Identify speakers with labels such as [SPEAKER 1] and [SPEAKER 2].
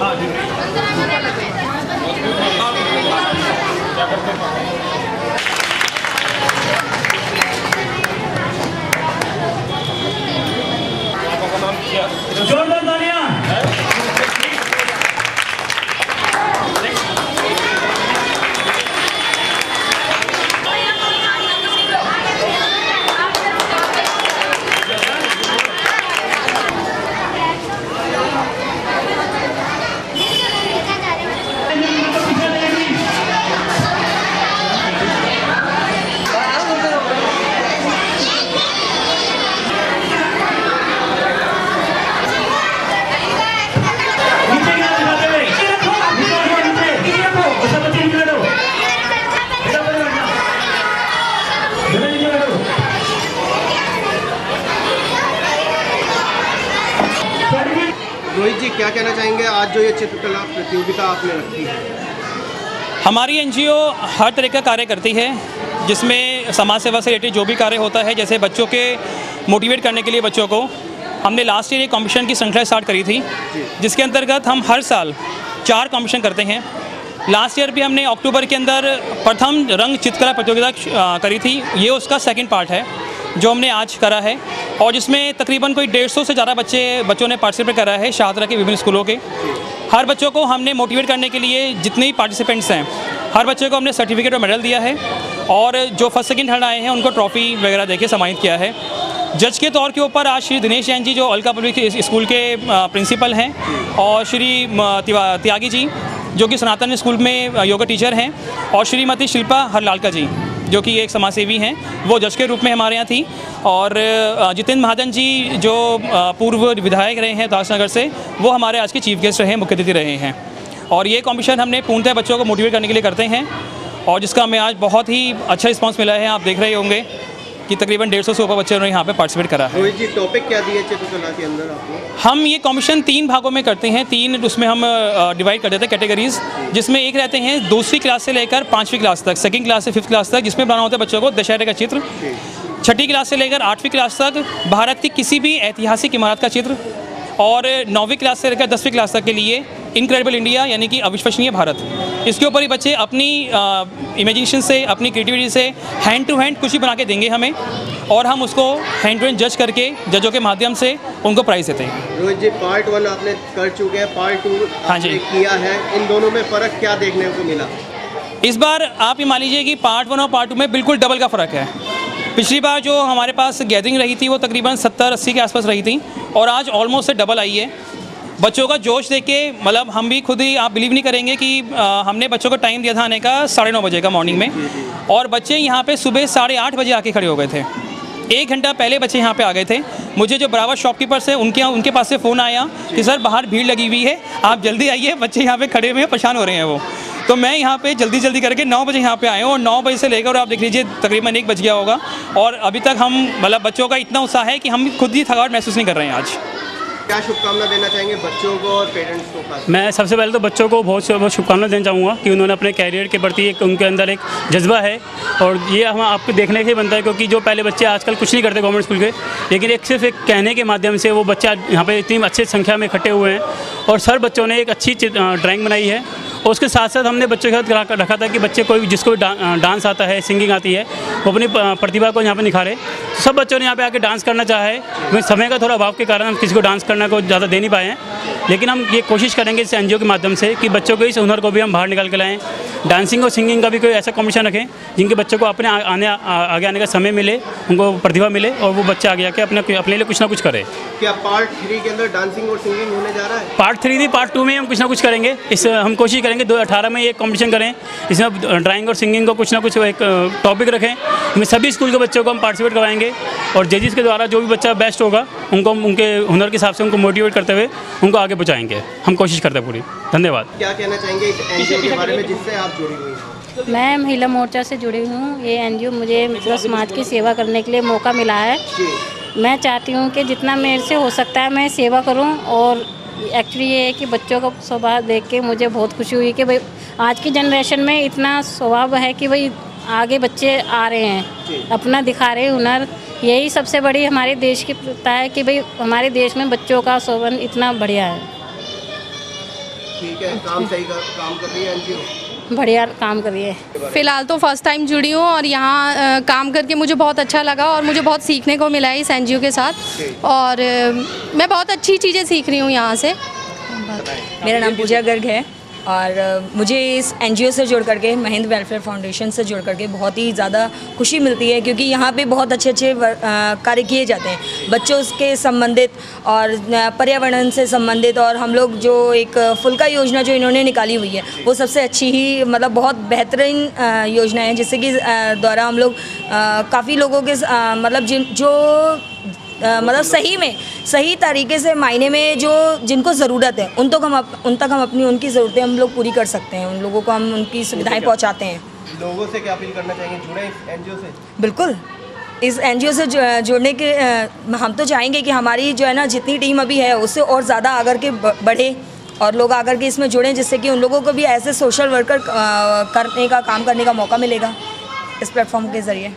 [SPEAKER 1] हाँ जी। रोहित जी क्या कहना चाहेंगे? आज जो ये चित्रकला प्रतियोगिता आपने रखी है।
[SPEAKER 2] हमारी एनजीओ हर तरह का कार्य करती है जिसमें समाज सेवा से रिलेटेड जो भी कार्य होता है जैसे बच्चों के मोटिवेट करने के लिए बच्चों को हमने लास्ट ईयर एक कॉम्पिटिशन की श्रृंखला स्टार्ट करी थी जिसके अंतर्गत हम हर साल चार कॉम्पिटिशन करते हैं। लास्ट ईयर भी हमने अक्टूबर के अंदर प्रथम रंग चित्रकला प्रतियोगिता करी थी ये उसका सेकंड पार्ट है। जो हमने आज करा है और जिसमें तकरीबन कोई डेढ़ सौ ज़्यादा बच्चे, बच्चों ने पार्टिसिपेट करा है शाहदरा के विभिन्न स्कूलों के। हर बच्चों को हमने मोटिवेट करने के लिए जितने भी पार्टिसिपेंट्स हैं, हर बच्चे को हमने सर्टिफिकेट और मेडल दिया है और जो फ़र्स्ट सेकंड थर्ड आए हैं, उनको ट्रॉफी वगैरह देके सम्मानित किया है। जज के तौर के ऊपर आज श्री दिनेश जैन जी, जो अलका पब्लिक स्कूल के प्रिंसिपल हैं और श्री त्यागी जी, जो कि सनातन स्कूल में योगा टीचर हैं और श्रीमती शिल्पा हरलालका जी। जो कि एक समाजसेवी हैं, वो जज के रूप में हमारे यहाँ थी। और जितेंद्र महाजन जी जो पूर्व विधायक रहे हैं दासनगर से, वो हमारे आज के चीफ गेस्ट रहे हैं, मुख्य अतिथि रहे हैं। और ये कॉम्पिटिशन हमने पूर्णतः बच्चों को मोटिवेट करने के लिए करते हैं। और जिसका हमें आज बहुत ही अच्छा रिस्पॉन्स मिला है, आप देख रहे होंगे। कि तकरीबन डेढ़ सौ से ऊपर बच्चों ने यहाँ पे पार्टिसिपेट करा है।
[SPEAKER 1] जी टॉपिक क्या दिए चित्रकला के अंदर आपको?
[SPEAKER 2] हम ये कॉम्पिटिशन तीन भागों में करते हैं। तीन उसमें हम डिवाइड कर देते हैं कैटेगरीज जिसमें एक रहते हैं दूसरी क्लास से लेकर पाँचवीं क्लास तक सेकंड क्लास से फिफ्थ क्लास तक जिसमें बनाना होता है बच्चों को दशहरे का चित्र। छठी क्लास से लेकर आठवीं क्लास तक भारत की किसी भी ऐतिहासिक इमारत का चित्र और नौवीं क्लास से लेकर दसवीं क्लास तक के लिए इनक्रेडिबल इंडिया यानी कि अविश्वसनीय भारत। इसके ऊपर ही बच्चे अपनी इमेजिनेशन से अपनी क्रिएटिविटी से हैंड टू हैंड कुछ बना के देंगे हमें और हम उसको हैंड टू हैंड जज करके जजों के माध्यम से उनको प्राइज़ देते हैं।
[SPEAKER 1] रोहित जी पार्ट वन आपने कर चुके हैं पार्ट टू
[SPEAKER 2] हाँ जी।
[SPEAKER 1] किया है। इन दोनों में फ़र्क क्या देखने को मिला?
[SPEAKER 2] इस बार आप ये मान लीजिए कि पार्ट वन और पार्ट टू में बिल्कुल डबल का फ़र्क है। पिछली बार जो हमारे पास गैदरिंग रही थी वो तकरीबन सत्तर अस्सी के आसपास रही थी और आज ऑलमोस्ट से डबल आई है। बच्चों का जोश देख के मतलब हम भी खुद ही आप बिलीव नहीं करेंगे कि आ, हमने बच्चों को टाइम दिया था आने का साढ़े नौ बजे का मॉर्निंग में। और बच्चे यहाँ पे सुबह साढ़े आठ बजे आके खड़े हो गए थे। एक घंटा पहले बच्चे यहाँ पे आ गए थे। मुझे जो बराबर शॉपकीपर्स हैं उनके उनके पास से फ़ोन आया कि सर बाहर भीड़ लगी हुई है आप जल्दी आइए बच्चे यहाँ पे खड़े हुए हैं परेशान हो रहे हैं वो। तो मैं यहाँ पे जल्दी जल्दी करके नौ बजे यहाँ पे आया हूँ और नौ बजे से लेकर आप देख लीजिए तकरीबन एक बज गया होगा। और अभी तक हम मतलब बच्चों का इतना उत्साह है कि हम खुद ही थकावट महसूस नहीं कर रहे हैं आज।
[SPEAKER 1] क्या शुभकामना देना चाहेंगे बच्चों को और पेरेंट्स को खास
[SPEAKER 3] मैं सबसे पहले तो बच्चों को बहुत बहुत शुभकामना देना चाहूँगा कि उन्होंने अपने कैरियर के प्रति एक, उनके अंदर एक जज्बा है और ये हम आपको देखने से बनता है क्योंकि जो पहले बच्चे आजकल कुछ नहीं करते गवर्नमेंट स्कूल के, लेकिन एक सिर्फ़ एक कहने के माध्यम से वो बच्चा यहाँ पर इतनी अच्छी संख्या में इकट्ठे हुए हैं और सर बच्चों ने एक अच्छी ड्राइंग बनाई है। और उसके साथ साथ हमने बच्चों के साथ रखा- था कि बच्चे कोई, जिसको भी डांस आता है सिंगिंग आती है वो अपनी प्रतिभा को यहाँ पे निखारे। सब बच्चों ने यहाँ पे आके डांस करना चाहे क्योंकि समय का थोड़ा अभाव के कारण हम किसी को डांस करने को ज़्यादा दे नहीं पाए हैं। लेकिन हम ये कोशिश करेंगे इस एन के माध्यम से कि बच्चों के इस हुनर को भी हम बाहर निकाल के लाएँ। डांसिंग और सिंगिंग का भी कोई ऐसा कॉम्पिटिशन रखें जिनके बच्चों को अपने आने आगे आने का समय मिले उनको प्रतिभा मिले और वो बच्चे आगे आके अपने अपने लिए कुछ ना कुछ करें।
[SPEAKER 1] क्या पार्ट थ्री के अंदर डांसिंग और सिंगिंग होने जा रहा है?
[SPEAKER 3] पार्ट थ्री नहीं पार्ट टू में हम कुछ ना कुछ करेंगे। इस हम कोशिश करेंगे दो अठारह में एक कॉम्पिटिशन करें। इसमें ड्राइंग और सिंगिंग को कुछ ना कुछ एक टॉपिक रखें। इसमें सभी स्कूल के बच्चों को हम पार्टिसिपेट करवाएँगे और जजेस के द्वारा जो भी बच्चा बेस्ट होगा उनको हम उनके हुनर के हिसाब से उनको मोटिवेट करते हुए उनको आगे पहुँचाएँगे। हम कोशिश करते हैं पूरी। धन्यवाद।
[SPEAKER 1] क्या कहना चाहेंगे इस एनजीओ के बारे में जिससे आप जुड़ी हुई हैं?
[SPEAKER 4] मैं महिला मोर्चा से जुड़ी हूँ। ये एनजीओ मुझे मतलब समाज की सेवा करने के लिए मौका मिला है। मैं चाहती हूँ कि जितना मेरे से हो सकता है मैं सेवा करूँ और एक्चुअली ये है कि बच्चों का स्वभाव देख के मुझे बहुत खुशी हुई कि भाई आज की जनरेशन में इतना स्वभाव है कि भाई आगे बच्चे आ रहे हैं अपना दिखा रहे हैं हुनर। यही सबसे बड़ी हमारे देश की प्रथा है कि भाई हमारे देश में बच्चों का शोभन इतना बढ़िया है।
[SPEAKER 1] ठीक है काम सही कर काम कर रही है एनजीओ?
[SPEAKER 4] बढ़िया काम करिए
[SPEAKER 5] फ़िलहाल तो फ़र्स्ट टाइम जुड़ी हूँ और यहाँ काम करके मुझे बहुत अच्छा लगा और मुझे बहुत सीखने को मिला है इस एन के साथ। और मैं बहुत अच्छी चीज़ें सीख रही हूँ यहाँ से।
[SPEAKER 6] मेरा नाम पूजा गर्ग है। और मुझे इस एनजीओ से जुड़ करके महिंद वेलफेयर फाउंडेशन से जुड़ करके बहुत ही ज़्यादा खुशी मिलती है, क्योंकि यहाँ पे बहुत अच्छे अच्छे कार्य किए जाते हैं। बच्चों के संबंधित और पर्यावरण से संबंधित और हम लोग जो एक फुल्का योजना जो इन्होंने निकाली हुई है, वो सबसे अच्छी ही मतलब बहुत बेहतरीन योजना है, जिससे कि द्वारा हम लोग काफ़ी लोगों के मतलब जिन, जो मतलब सही में सही तरीके से मायने में जो जिनको ज़रूरत है उन तक तो हम अप, उन तक हम अपनी उनकी ज़रूरतें हम लोग पूरी कर सकते हैं उन लोगों को हम उनकी सुविधाएँ पहुंचाते हैं।
[SPEAKER 1] लोगों से क्या अपील करना चाहेंगे? जुड़े इस एनजीओ से?
[SPEAKER 6] बिल्कुल। इस एनजीओ से जुड़ने के हम तो चाहेंगे कि हमारी जो है ना जितनी टीम अभी है उससे और ज़्यादा आकर के बढ़े और लोग आकर के इसमें जुड़ें जिससे कि उन लोगों को भी ऐसे सोशल वर्कर करने का काम करने का मौका मिलेगा इस प्लेटफॉर्म के ज़रिए।